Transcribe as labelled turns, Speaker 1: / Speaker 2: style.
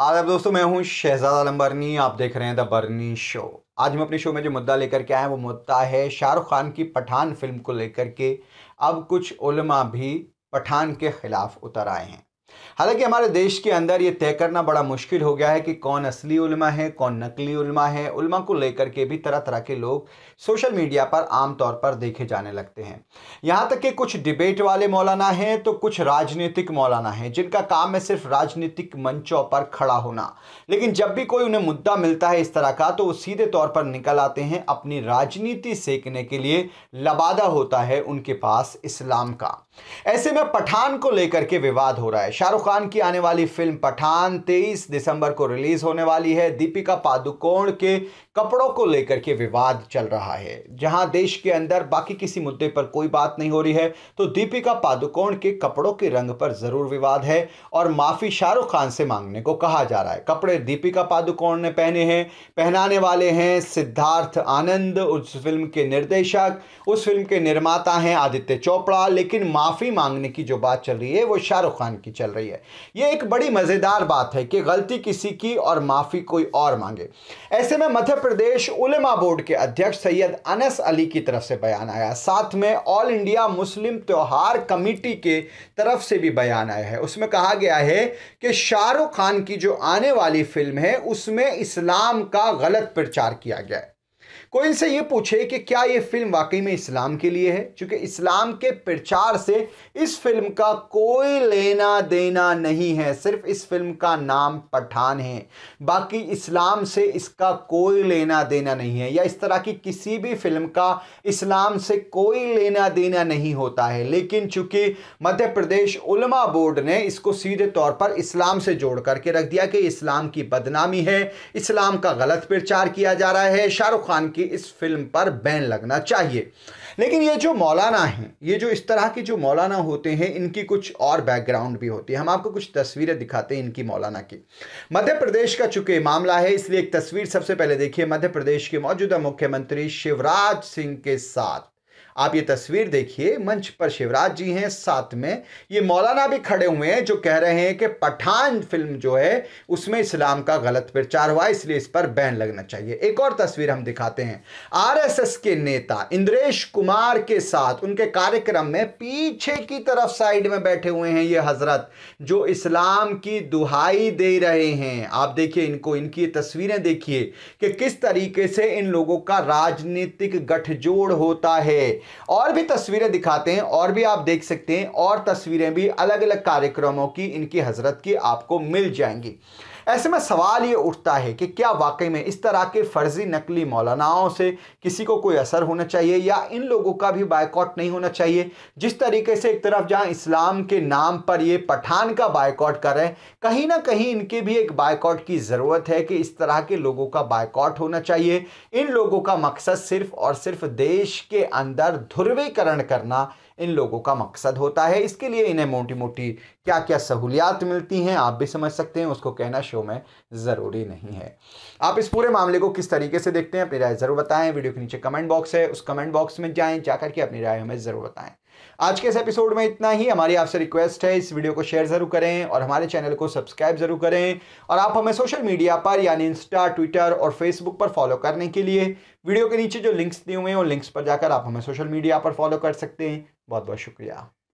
Speaker 1: आदाब दोस्तों, मैं हूँ शहजाद आलम बर्नी, आप देख रहे हैं द बर्नी शो आज हम अपने शो में जो मुद्दा लेकर के आए हैं, वो मुद्दा है शाहरुख खान की पठान फ़िल्म को लेकर के। अब कुछ उलमा भी पठान के खिलाफ उतर आए हैं। हालाँकि हमारे देश के अंदर ये तय करना बड़ा मुश्किल हो गया है कि कौन असली उलमा है, कौन नकली उलमा है। उलमा को लेकर के भी तरह तरह के लोग सोशल मीडिया पर आमतौर पर देखे जाने लगते हैं। यहाँ तक कि कुछ डिबेट वाले मौलाना हैं तो कुछ राजनीतिक मौलाना हैं, जिनका काम है सिर्फ़ राजनीतिक मंचों पर खड़ा होना। लेकिन जब भी कोई उन्हें मुद्दा मिलता है इस तरह का तो वो सीधे तौर पर निकल आते हैं अपनी राजनीति सेकने के लिए। लबादा होता है उनके पास इस्लाम का। ऐसे में पठान को लेकर के विवाद हो रहा है। शाहरुख खान की आने वाली फ़िल्म पठान 23 दिसंबर को रिलीज़ होने वाली है। दीपिका पादुकोण के कपड़ों को लेकर के विवाद चल रहा है। जहाँ देश के अंदर बाकी किसी मुद्दे पर कोई बात नहीं हो रही है तो दीपिका पादुकोण के कपड़ों के रंग पर ज़रूर विवाद है और माफ़ी शाहरुख खान से मांगने को कहा जा रहा है। कपड़े दीपिका पादुकोण ने पहने हैं, पहनाने वाले हैं सिद्धार्थ आनंद, उस फ़िल्म के निर्देशक, उस फ़िल्म के निर्माता हैं आदित्य चोपड़ा, लेकिन माफ़ी मांगने की जो बात चल रही है, वो शाहरुख खान की चल रही है। ये एक बड़ी मज़ेदार बात है कि गलती किसी की और माफ़ी कोई और मांगे। ऐसे में मध्य प्रदेश उलमा बोर्ड के अध्यक्ष सैयद अनस अली की तरफ़ से बयान आया। साथ में ऑल इंडिया मुस्लिम त्योहार कमेटी के तरफ़ से भी बयान आया है। उसमें कहा गया है कि शाहरुख खान की जो आने वाली फ़िल्म है, उसमें इस्लाम का गलत प्रचार किया गया है। कोई इनसे ये पूछे कि क्या ये फ़िल्म वाकई में इस्लाम के लिए है? क्योंकि इस्लाम के प्रचार से इस फ़िल्म का कोई लेना देना नहीं है, सिर्फ़ इस फ़िल्म का नाम पठान है। बाकी इस्लाम से इसका कोई लेना देना नहीं है, या इस तरह की किसी भी फ़िल्म का इस्लाम से कोई लेना देना नहीं होता है। लेकिन चूँकि मध्य प्रदेश उलमा बोर्ड ने इसको सीधे तौर पर इस्लाम से जोड़ करके रख दिया कि इस्लाम की बदनामी है, इस्लाम का गलत प्रचार किया जा रहा है, शाहरुख खान की इस फ़िल्म पर बैन लगना चाहिए। लेकिन ये जो मौलाना हैं, ये जो इस तरह के जो मौलाना होते हैं, इनकी कुछ और बैकग्राउंड भी होती है। हम आपको कुछ तस्वीरें दिखाते हैं इनकी मौलाना की। मध्य प्रदेश का चूँकि मामला है, इसलिए एक तस्वीर सबसे पहले देखिए। मध्य प्रदेश के मौजूदा मुख्यमंत्री शिवराज सिंह के साथ। आप ये तस्वीर देखिए, मंच पर शिवराज जी हैं साथ में। ये मौलाना भी खड़े हुए हैं, जो कह रहे हैं कि पठान फ़िल्म जो है, उसमें इस्लाम का गलत प्रचार हुआ, इसलिए इस पर बैन लगना चाहिए। एक और तस्वीर हम दिखाते हैं। आरएसएस के नेता इंद्रेश कुमार के साथ उनके कार्यक्रम में पीछे की तरफ़ साइड में बैठे हुए हैं ये हज़रत, जो इस्लाम की दुहाई दे रहे हैं। आप देखिए इनको, इनकी तस्वीरें देखिए कि किस तरीके से इन लोगों का राजनीतिक गठजोड़ होता है। और भी तस्वीरें दिखाते हैं, और भी आप देख सकते हैं, और तस्वीरें भी अलग अलग कार्यक्रमों की, इनकी हज़रत की आपको मिल जाएँगी। ऐसे में सवाल ये उठता है कि क्या वाकई में इस तरह के फर्जी नकली मौलानाओं से किसी को कोई असर होना चाहिए या इन लोगों का भी बायकॉट नहीं होना चाहिए? जिस तरीके से एक तरफ़ जहाँ इस्लाम के नाम पर ये पठान का बायकॉट कर रहे हैं, कहीं ना कहीं इनके भी एक बायकॉट की ज़रूरत है कि इस तरह के लोगों का बायकॉट होना चाहिए। इन लोगों का मकसद सिर्फ़ और सिर्फ़ देश के अंदर ध्रुवीकरण करना इन लोगों का मकसद होता है। इसके लिए इन्हें मोटी मोटी क्या क्या सहूलियात मिलती हैं, आप भी समझ सकते हैं, उसको कहना शो में ज़रूरी नहीं है। आप इस पूरे मामले को किस तरीके से देखते हैं, अपनी राय ज़रूर बताएँ। वीडियो के नीचे कमेंट बॉक्स है, उस कमेंट बॉक्स में जाएँ, जाकर के अपनी राय हमें ज़रूर बताएँ। आज के इस एपिसोड में इतना ही। हमारी आपसे रिक्वेस्ट है, इस वीडियो को शेयर ज़रूर करें और हमारे चैनल को सब्सक्राइब ज़रूर करें और आप हमें सोशल मीडिया पर, यानी इंस्टा ट्विटर और फेसबुक पर फॉलो करने के लिए वीडियो के नीचे जो लिंक्स दिए हुए हैं, उन लिंक्स पर जाकर आप हमें सोशल मीडिया पर फॉलो कर सकते हैं। बहुत बहुत शुक्रिया।